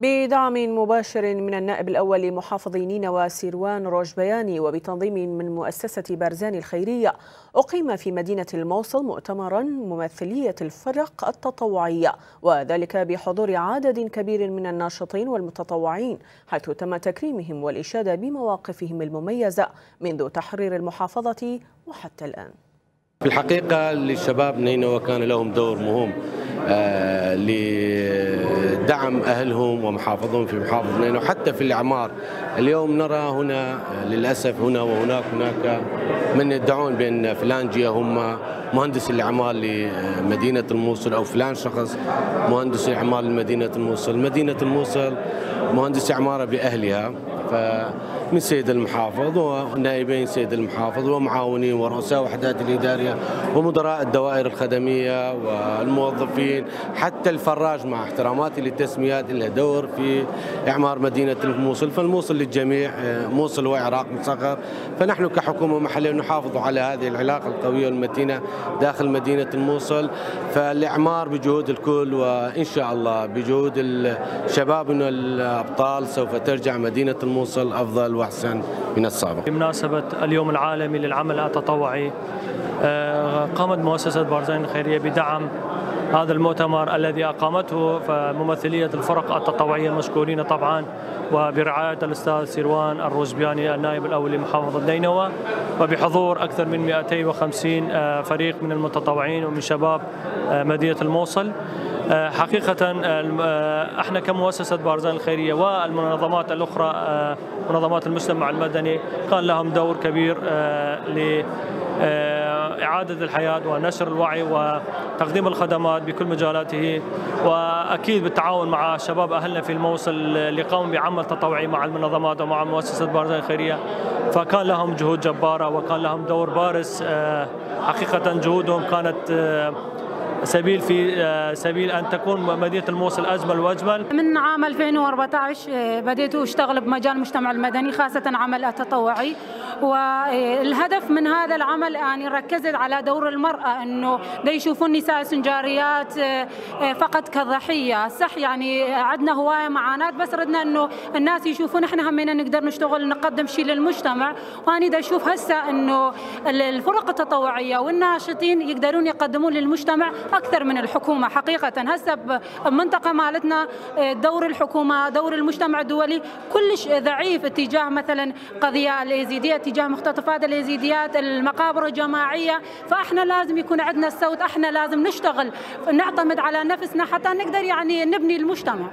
بدعم مباشر من النائب الأول لمحافظ نينوى سيروان روجبياني وبتنظيم من مؤسسة بارزان الخيرية أقيم في مدينة الموصل مؤتمرا ممثلية الفرق التطوعية وذلك بحضور عدد كبير من الناشطين والمتطوعين حيث تم تكريمهم والإشادة بمواقفهم المميزة منذ تحرير المحافظة وحتى الآن. في الحقيقة للشباب نينوى كان لهم دور مهم آه لدعم أهلهم ومحافظهم في محافظة نينوى حتى في الإعمار اليوم نرى هنا للأسف هنا وهناك هناك من يدعون بأن فلان جهة هم مهندس الإعمار لمدينة الموصل أو فلان شخص مهندس إعمار لمدينة الموصل. مدينة الموصل مهندس إعمارها بأهلها. فمن سيد المحافظ ونائبين سيد المحافظ ومعاونين ورؤساء وحدات الإدارية ومدراء الدوائر الخدمية والموظفين حتى الفراج مع احتراماتي للتسميات له دور في إعمار مدينة الموصل. فالموصل للجميع موصل وعراق مصغر. فنحن كحكومة محلية نحافظ على هذه العلاقة القوية والمتينة داخل مدينة الموصل. فالإعمار بجهود الكل وإن شاء الله بجهود شبابنا الأبطال سوف ترجع مدينة الموصل. أفضل وأحسن من السابق بمناسبة اليوم العالمي للعمل التطوعي قامت مؤسسة بارزين الخيرية بدعم هذا المؤتمر الذي أقامته ممثلية الفرق التطوعية المشكورين طبعا وبرعاية الأستاذ سيروان الروزبياني النائب الأول لمحافظة نينوى وبحضور أكثر من 250 فريق من المتطوعين ومن شباب مدينة الموصل. حقيقة إحنا كمؤسسة بارزان الخيرية والمنظمات الأخرى منظمات المجتمع المدني كان لهم دور كبير ل إعادة الحياة ونشر الوعي وتقديم الخدمات بكل مجالاته. وأكيد بالتعاون مع شباب أهلنا في الموصل اللي قاموا بعمل تطوعي مع المنظمات ومع مؤسسة بارزان الخيرية. فكان لهم جهود جبارة وكان لهم دور بارز حقيقة جهودهم كانت سبيل في سبيل أن تكون مدينة الموصل أجمل وأجمل. من عام 2014 بديت اشتغل بمجال المجتمع المدني خاصة عمل التطوعي. والهدف من هذا العمل يعني ركزت على دور المرأة إنه دا يشوفون النساء السنجاريات فقط كضحية. صح يعني عندنا هواية معاناة بس ردنا إنه الناس يشوفون إحنا همينا نقدر نشتغل نقدم شيء للمجتمع. وأنا دا أشوف هسه إنه الفرق التطوعية والناشطين يقدرون يقدمون للمجتمع أكثر من الحكومة حقيقة. هسه بمنطقه مالتنا دور الحكومة دور المجتمع الدولي كلش ضعيف اتجاه مثلا قضية اليزيديه اتجاه مختطفات اليزيديات المقابر الجماعية. فإحنا لازم يكون عندنا الصوت إحنا لازم نشتغل نعتمد على نفسنا حتى نقدر يعني نبني المجتمع.